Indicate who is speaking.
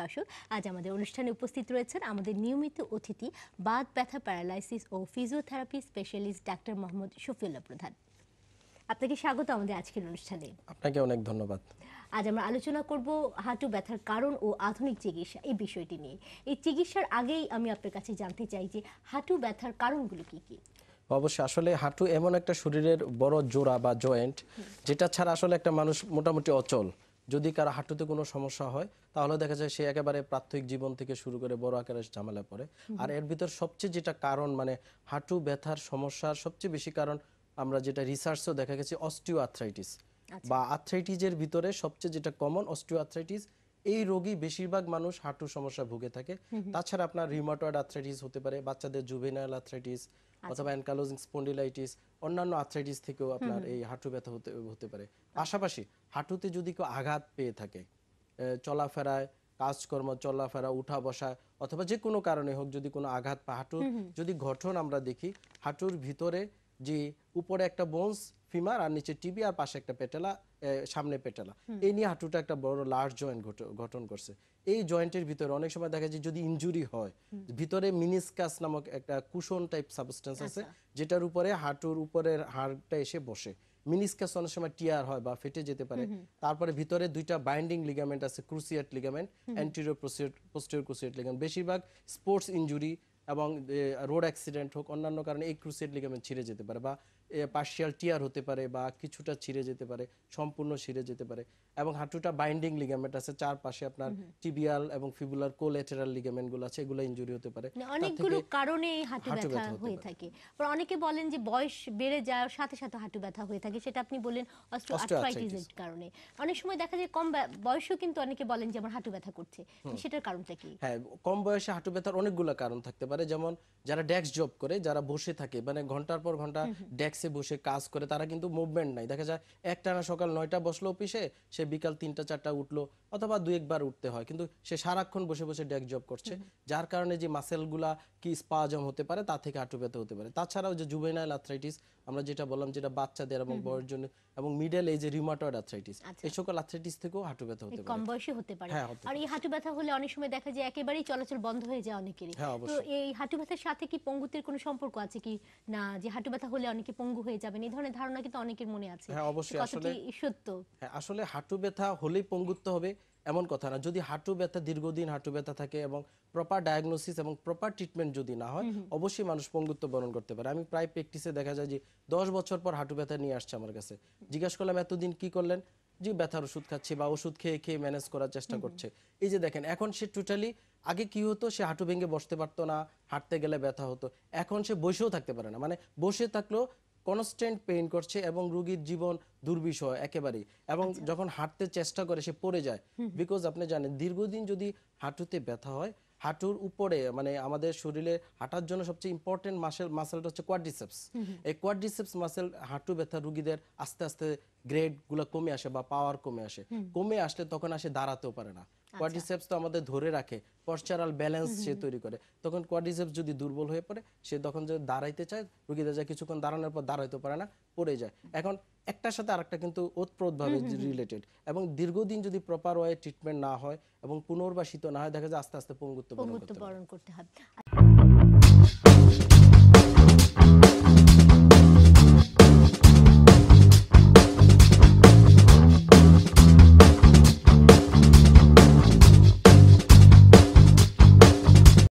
Speaker 1: দর্শক আজ আমাদের অনুষ্ঠানে উপস্থিত রয়েছেন আমাদের নিয়মিত অতিথি বাত ব্যথা প্যারালাইসিস ও physiotherapy specialist doctor Mohammad Shafiullah Pradhan. আপনাকে স্বাগত আমাদের আজকের অনুষ্ঠানে।
Speaker 2: আপনাকে অনেক ধন্যবাদ।
Speaker 1: আজ আমরা আলোচনা করব হাঁটু ব্যথার কারণ ও আধুনিক চিকিৎসা এই বিষয়টি নিয়ে। এই চিকিৎসার আগেই আমি আপনার কাছে জানতে চাই যে হাঁটু ব্যথার কারণগুলো কি কি?
Speaker 2: অবশ্যই আসলে হাঁটু এমন একটা শরীরের বড় জোড়া বা জয়েন্ট যেটা ছাড়া আসলে একটা মানুষ মোটামুটি অচল। যদি কারও হাঁটুতে কোনো সমস্যা হয় তাহলে দেখা যায় সে একেবারে প্রাথমিক জীবন থেকে শুরু করে বড় আকারে ঝামেলা পড়ে। আর এর ভিতর সবচেয়ে যেটা কারণ মানে হাঁটু ব্যথার সমস্যার সবচেয়ে বেশি কারণ আমরা যেটা রিসার্চও দেখা গেছে অস্টিও আর্থ্রাইটিস বা আর্থ্রাইটিসের ভিতরে সবচেয়ে যেটা কমন অস্টিও আর্থ্রাইটিস এই রোগী বেশিরভাগ মানুষ হাঁটুর সমস্যা ভুগে থাকে। তাছাড়া আপনার রিমাটয়েড আর্থ্রাইটিস হতে পারে বাচ্চাদের জুভেনাইল আর্থ্রাইটিস অথবা অ্যানকালোজিং স্পন্ডিলাইটিস অন্যান্য আর্থ্রাইটিস থেকেও আপনার এই হাঁটু ব্যথা হতে হতে পারে। পাশাপাশি হাঁটুতে যদি কেউ আঘাত পেয়ে থাকে চলাফেরায় কাজকর্ম চলাফেরা উঠা বসা অথবা যে কোনো কারণে হোক যদি কোনো আঘাত পা হাঁটুর যদি গঠন আমরা দেখি হাঁটুর ভিতরে যে উপরে একটা বোনস ফিমার আর নিচে টিবি আর পাশে একটা পেটেলা সামনে পেটেলা। এই নিয়ে হাঁটুটা একটা বড় লার্জ জয়েন্ট গঠন করছে। এই জয়েন্টের ভিতরে অনেক সময় দেখা যায় যদি ইনজুরি হয় ভিতরে মিনিসকাস নামক একটা কুশন টাইপ সাবস্টেন্স আছে যেটার উপরে হাঁটুর উপরের হাড়টা এসে বসে। মিনিসকাস অনেক সময় টিয়ার হয় বা ফেটে যেতে পারে। তারপরে ভিতরে দুইটা বাইন্ডিং লিগামেন্ট আছে cruciate ligament anterior posterior cruciate ligament বেশিরভাগ স্পোর্টস ইনজুরি এবং রোড অ্যাক্সিডেন্ট হোক অন্যান্য কারণে এই ক্রুসিয়েট লিগামেন্ট ছিঁড়ে যেতে পারে বা পার্শিয়াল টিয়ার হতে পারে বা কিছুটা ছিঁড়ে যেতে পারে সম্পূর্ণ ছিঁড়ে যেতে পারে এবং হাঁটুটা বাইন্ডিং লিগামেন্ট আছে চারপাশে আপনার টিবিয়াল এবং ফিবুলার কোলেটারাল লিগামেন্টগুলো আছে এগুলো ইনজুরি হতে পারে।
Speaker 1: অনেকগুলো কারণে এই হাঁটু ব্যথা হয়ে থাকে। আবার অনেকে বলেন যে বয়স বেড়ে যাওয়ার সাথে সাথে হাঁটু ব্যথা হয়ে থাকে সেটা আপনি বললেন অস্টিওআর্থ্রাইটিসের কারণে। অনেক সময় দেখা যায় কম বয়সেও কিন্তু অনেকে বলেন যে আমার হাঁটু ব্যথা করছে। সেটার কারণটা কি?
Speaker 2: হ্যাঁ কম বয়সে হাঁটু ব্যথার অনেকগুলো কারণ থাকতে পারে। যেমন যারা ডেস্ক জব করে যারা বসে থাকে মানে ঘণ্টার পর ঘণ্টা ডেস্কে বসে কাজ করে তারা কিন্তু মুভমেন্ট নাই। দেখা যায় একটানা সকাল নয়টা বসল অফিসে সে বিকাল তিনটা চারটা উঠল অথবা দু একবার উঠতে হয়। কিন্তু সে সারাক্ষণ বসে বসে ডেস্ক জব করছে যার কারণে যে মাসেলগুলা কি স্পাজম হতে পারে তা থেকে হাঁটু ব্যথা হতে পারে। তাছাড়াও যে জুবেনাইল আর্থ্রাইটিস আমরা যেটা বললাম যেটা বাচ্চাদের এবং বয়স জন্য এবং মিডল এজে রিমাটয়েড আর্থ্রাইটিস এই সকল আর্থ্রাইটিস থেকেও হাঁটু ব্যথা হতে পারে।
Speaker 1: কম বয়সে হতে পারে।
Speaker 2: হ্যাঁ,
Speaker 1: আর এই হাঁটু ব্যথা হলে অনেক সময় দেখা যায় একেবারেই চলাচল বন্ধ হয়ে যায় অনেকেরই।
Speaker 2: হ্যাঁ,
Speaker 1: তো এই হাঁটু ব্যথার সাথে কি পঙ্গুত্বের কোনো সম্পর্ক আছে কি? না যে হাঁটু ব্যথা হলে অনেকে পঙ্গু হয়ে যাবেন এই ধরনের ধারণা কিন্তু অনেকের মনে আছে।
Speaker 2: হ্যাঁ, অবশ্যই, আসলে-
Speaker 1: সত্য?
Speaker 2: হ্যাঁ আসলে হাঁটু ব্যথা হলেই পঙ্গুত্ব হবে এমন কথা না। যদি হাঁটু ব্যথা দীর্ঘদিন হাঁটু ব্যথা থাকে এবং প্রপার ডায়াগনোসিস এবং প্রপার ট্রিটমেন্ট যদি না হয় অবশ্যই মানুষ পঙ্গুত্ব বরণ করতে পারে। আমি প্রায় প্র্যাকটিসে দেখা যায় যে দশ বছর পর হাঁটু ব্যথা নিয়ে আসছে আমার কাছে। জিজ্ঞাসা করলাম এতদিন কি করলেন? যে ব্যথার ওষুধ খাচ্ছে বা ওষুধ খেয়ে খেয়ে ম্যানেজ করার চেষ্টা করছে। এই যে দেখেন এখন সে টোটালি আগে কি হতো? সে হাঁটু ভেঙে বসতে পারতো না হাঁটতে গেলে ব্যথা হতো। এখন সে বসেও থাকতে পারে না। মানে বসে থাকলেও কনস্ট্যান্ট পেইন করছে এবং রুগীর জীবন দুর্বিষহ একেবারেই। এবং যখন হাঁটতে চেষ্টা করে সে পড়ে যায়। বিকজ আপনি জানেন দীর্ঘদিন যদি হাঁটুতে ব্যথা হয় হাঁটুর উপরে মানে আমাদের শরীরে হাঁটার জন্য সবচেয়ে ইম্পর্টেন্ট মাসেল মাসেলটা হচ্ছে কোয়াড্রিসেপস এই কোয়াড্রিসেপস মাসেল হাঁটু ব্যথা রোগীদের আস্তে আস্তে গ্রেডগুলো কমে আসে বা পাওয়ার কমে আসে। কমে আসলে তখন আসে দাঁড়াতেও পারে না। কোয়াড্রিসেপস তো আমাদের ধরে রাখে পশ্চারাল ব্যালেন্স সে তৈরি করে। তখন কোয়াড্রিসেপস যদি দুর্বল হয়ে পড়ে সে তখন যে দাঁড়াইতে চায় রুগীদের যায় কিছুক্ষণ দাঁড়ানোর পর দাঁড়াইতে পারে না পড়ে যায়। এখন একটার সাথে আরেকটা কিন্তু ওতপ্রোতভাবে রিলেটেড এবং দীর্ঘদিন যদি প্রপার ওয়ে ট্রিটমেন্ট না হয় এবং পুনর্বাসিত না হয় দেখা যায় আস্তে আস্তে পঙ্গুত্ব বরণ
Speaker 1: পঙ্গুত্ব
Speaker 2: করতে হয়।
Speaker 1: বরণ করতে হবে